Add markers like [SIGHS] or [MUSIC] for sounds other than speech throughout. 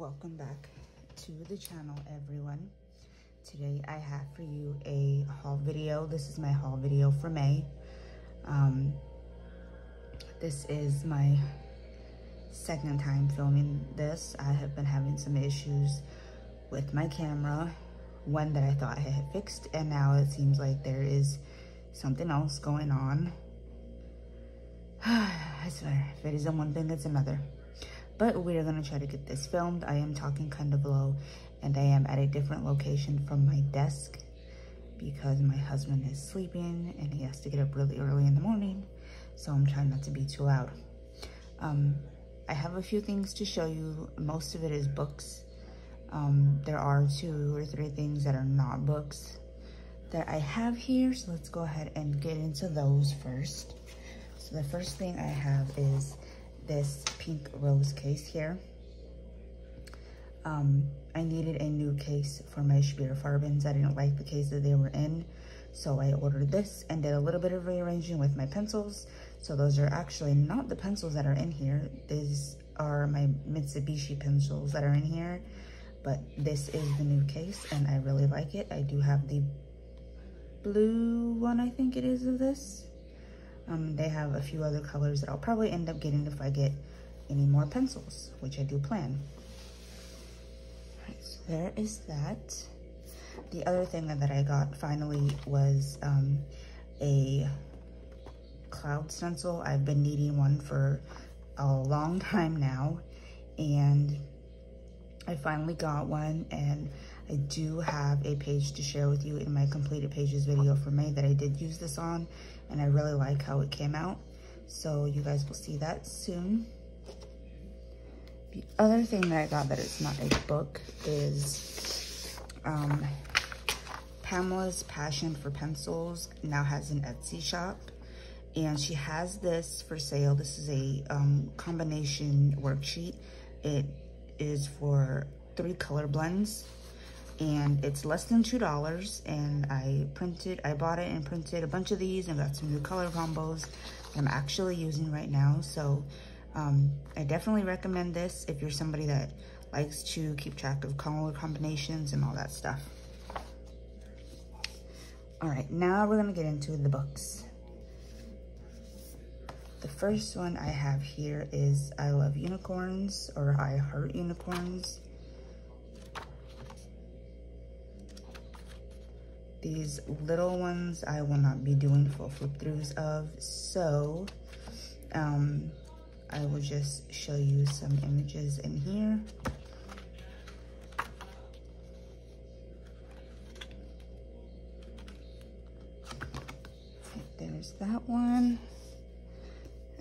welcome back to the channel everyone. Today i have for you a haul video. This is my haul video for may. Um, this is my second time filming this. I have been having some issues with my camera one that i thought i had fixed and now it seems like there is something else going on. [SIGHS] I swear if it isn't one thing it's another but we are going to try to get this filmed. I am talking kind of low and I am at a different location from my desk because my husband is sleeping and he has to get up really early in the morning. So I'm trying not to be too loud. Um, I have a few things to show you. Most of it is books. Um, there are two or three things that are not books that I have here. So let's go ahead and get into those first. So the first thing I have is this pink rose case here. Um, I needed a new case for my Schpirer Farbens. I didn't like the case that they were in. So I ordered this and did a little bit of rearranging with my pencils. So those are actually not the pencils that are in here. These are my Mitsubishi pencils that are in here. But this is the new case and I really like it. I do have the blue one, I think it is of this. Um, they have a few other colors that I'll probably end up getting if I get any more pencils, which I do plan. so there is that. The other thing that I got finally was um, a cloud stencil. I've been needing one for a long [LAUGHS] time now, and I finally got one, and I do have a page to share with you in my completed pages video for May that I did use this on and I really like how it came out. So you guys will see that soon. The other thing that I got that is not a book is um, Pamela's Passion for Pencils now has an Etsy shop and she has this for sale. This is a um, combination worksheet. It is for three color blends and it's less than two dollars and i printed i bought it and printed a bunch of these and got some new color combos i'm actually using right now. So um, i definitely recommend this if you're somebody that likes to keep track of color combinations and all that stuff. All right now we're gonna get into the books. The first one i have here is i love unicorns or i heart unicorns These little ones I will not be doing full flip throughs of, so um, I will just show you some images in here. There's that one.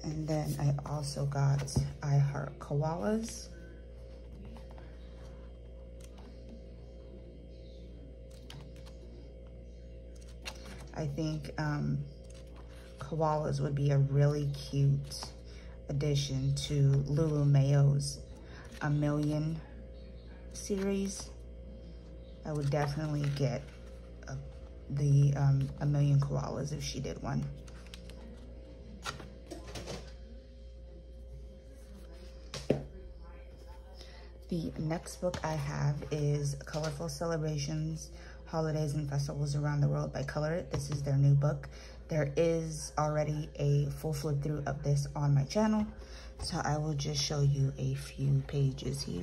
And then I also got I Heart Koalas. I think um, koalas would be a really cute addition to Lulu Mayo's A Million series. I would definitely get a, the um, A Million Koalas if she did one. The next book I have is Colorful Celebrations holidays and festivals around the world by Colorit. This is their new book. There is already a full flip through of this on my channel. So I will just show you a few pages here.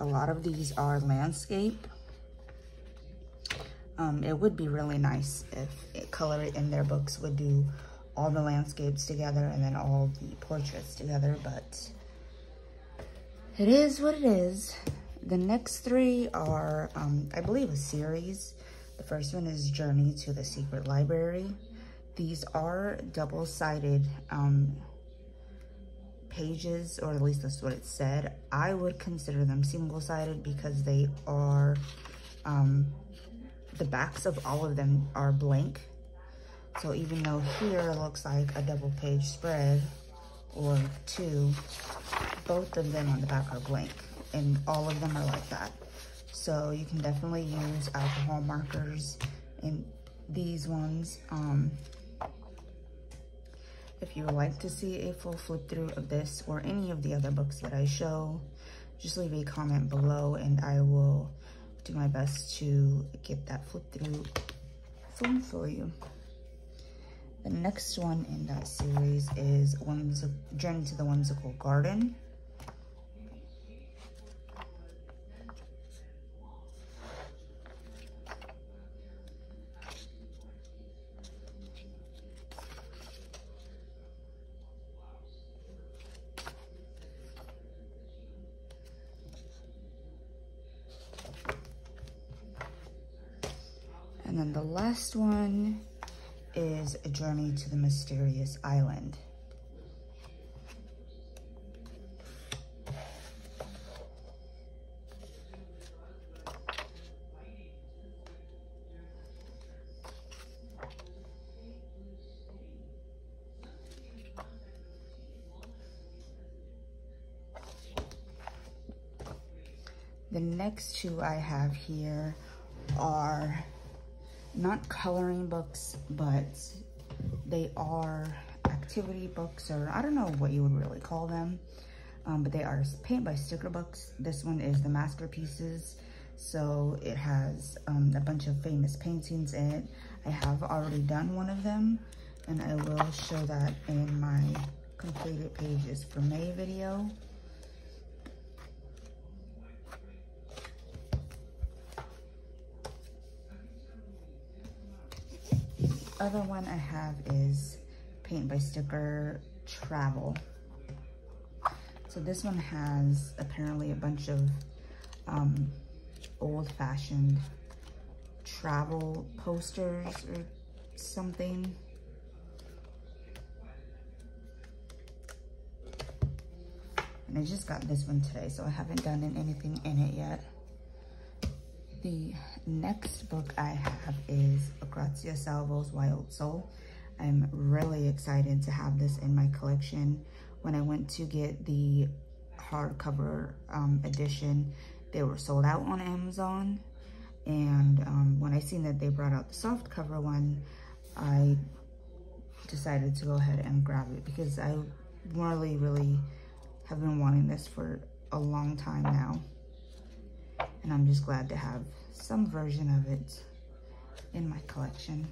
A lot of these are landscape um, it would be really nice if it, Colorit in their books would do all the landscapes together and then all the portraits together, but it is what it is. The next three are, um, I believe, a series. The first one is Journey to the Secret Library. These are double-sided um, pages, or at least that's what it said. I would consider them single-sided because they are um, the backs of all of them are blank. So even though here looks like a double page spread or two, both of them on the back are blank and all of them are like that. So you can definitely use alcohol markers in these ones. Um, if you would like to see a full flip through of this or any of the other books that I show, just leave a comment below and I will do my best to get that flip through film for you. The next one in that series is Whimsical, Journey to the Whimsical Garden. And then the last one is A Journey to the Mysterious Island. The next two I have here are not coloring books, but they are activity books, or I don't know what you would really call them, um, but they are paint by sticker books. This one is the masterpieces. So it has um, a bunch of famous paintings in it. I have already done one of them, and I will show that in my completed pages for May video. Other one I have is Paint by Sticker Travel. So this one has apparently a bunch of um, old-fashioned travel posters or something. And I just got this one today, so I haven't done anything in it yet. The next book I have is Grazia Salvo's Wild Soul. I'm really excited to have this in my collection. When I went to get the hardcover um, edition, they were sold out on Amazon. And um, when I seen that they brought out the softcover one, I decided to go ahead and grab it because I really, really have been wanting this for a long time now and I'm just glad to have some version of it in my collection.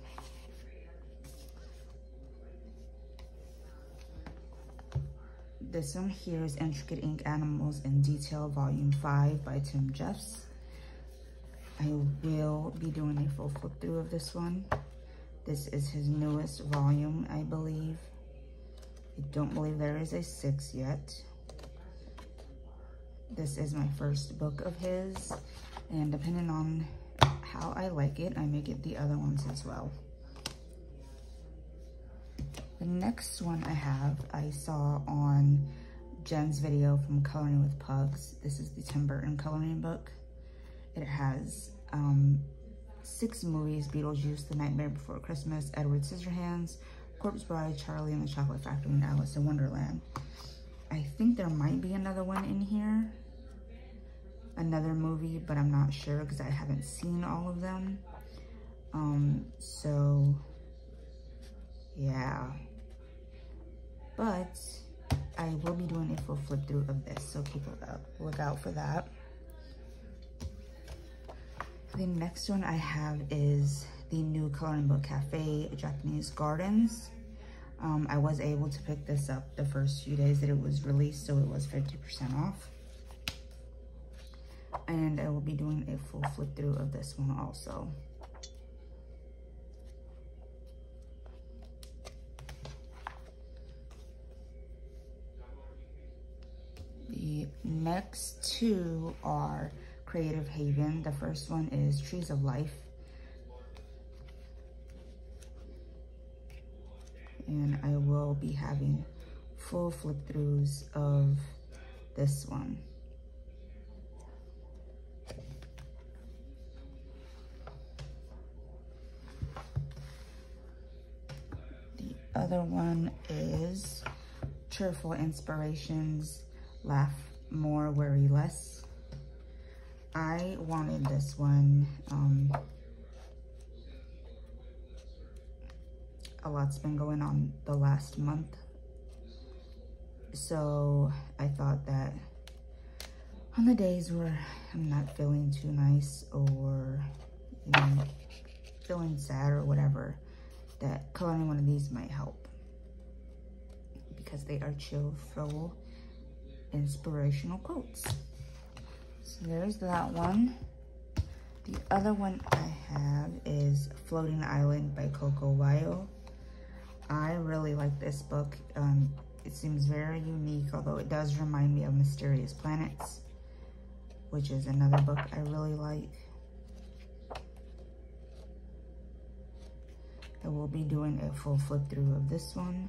This one here is Intricate Ink Animals in Detail Volume 5 by Tim Jeffs. I will be doing a full flip through of this one. This is his newest volume, I believe. I don't believe there is a six yet. This is my first book of his, and depending on how I like it, I may get the other ones as well. The next one I have, I saw on Jen's video from Coloring with Pugs. This is the Tim Burton coloring book. It has um, six movies, Beetlejuice, The Nightmare Before Christmas, Edward Scissorhands, Corpse Bride, Charlie and the Chocolate Factory, and Alice in Wonderland. I think there might be another one in here another movie, but I'm not sure because I haven't seen all of them. Um, so yeah. But I will be doing a full flip through of this, so keep a look, look out for that. The next one I have is the new Coloring Book Cafe Japanese Gardens. Um, I was able to pick this up the first few days that it was released, so it was 50% off and I will be doing a full flip through of this one also. The next two are Creative Haven. The first one is Trees of Life. And I will be having full flip throughs of this one. The other one is Cheerful Inspirations, Laugh More, Worry Less. I wanted this one. Um, a lot's been going on the last month. So I thought that on the days where I'm not feeling too nice or you know, feeling sad or whatever, that coloring one of these might help because they are chill full inspirational quotes. So there's that one. The other one I have is Floating Island by Coco Wyo. I really like this book. Um, it seems very unique, although it does remind me of Mysterious Planets, which is another book I really like. I will be doing a full flip through of this one.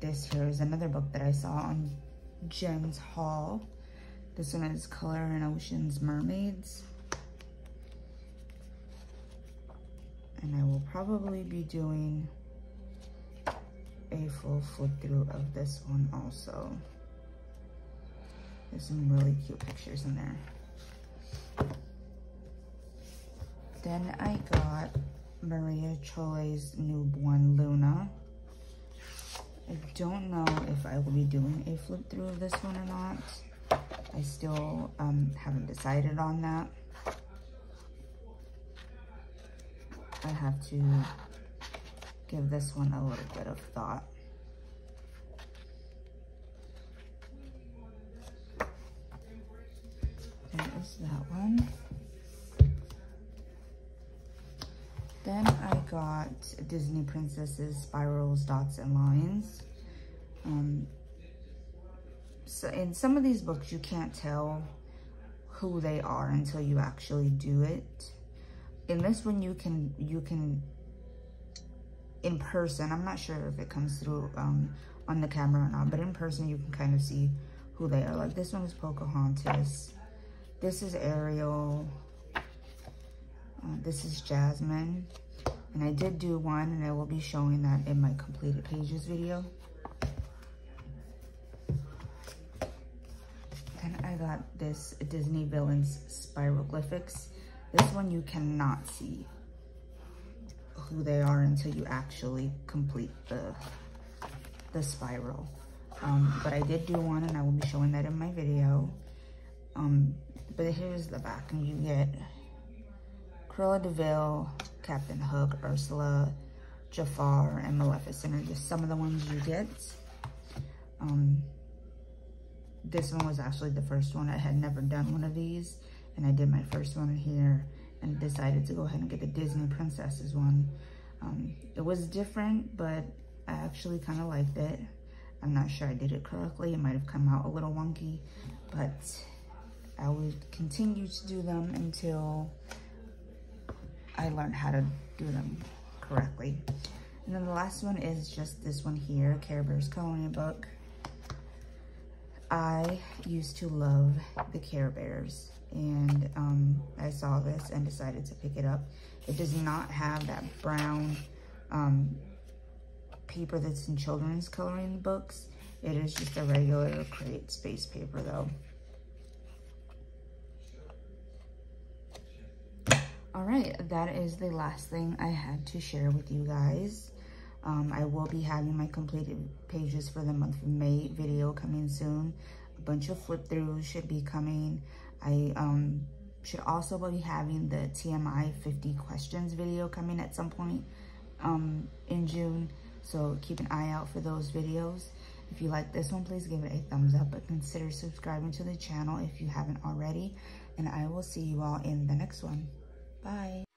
This here is another book that I saw on Jen's Haul. This one is Color and Ocean's Mermaids. And I will probably be doing a full flip through of this one also. There's some really cute pictures in there. Then I got Maria Choi's Newborn Luna. I don't know if I will be doing a flip through of this one or not. I still um, haven't decided on that. I have to give this one a little bit of thought. There is that one. Then I got Disney Princesses Spirals, Dots, and Lines. Um, so in some of these books, you can't tell who they are until you actually do it. In this one, you can, you can, in person, I'm not sure if it comes through um, on the camera or not, but in person, you can kind of see who they are. Like this one is Pocahontas. This is Ariel. Uh, this is Jasmine. And I did do one, and I will be showing that in my completed pages video. Then I got this Disney Villains Spiroglyphics. This one you cannot see who they are until you actually complete the, the spiral. Um, but I did do one, and I will be showing that in my video. Um, but here's the back, and you get Cruella de Vil, Captain Hook, Ursula, Jafar, and Maleficent are just some of the ones you get. Um, this one was actually the first one. I had never done one of these, and I did my first one here and decided to go ahead and get the Disney Princesses one. Um, it was different, but I actually kind of liked it. I'm not sure I did it correctly. It might have come out a little wonky, but I would continue to do them until I learned how to do them correctly. And then the last one is just this one here, Care Bears Coloring Book. I used to love the Care Bears and um, I saw this and decided to pick it up. It does not have that brown um, paper that's in children's coloring books. It is just a regular CreateSpace paper though. all right that is the last thing i had to share with you guys um, i will be having my completed pages for the month of may video coming soon. A bunch of flip throughs should be coming. I um, should also be having the tmi 50 questions video coming at some point um, in june. So keep an eye out for those videos. If you like this one please give it a thumbs up but consider subscribing to the channel if you haven't already. And i will see you all in the next one. Bye.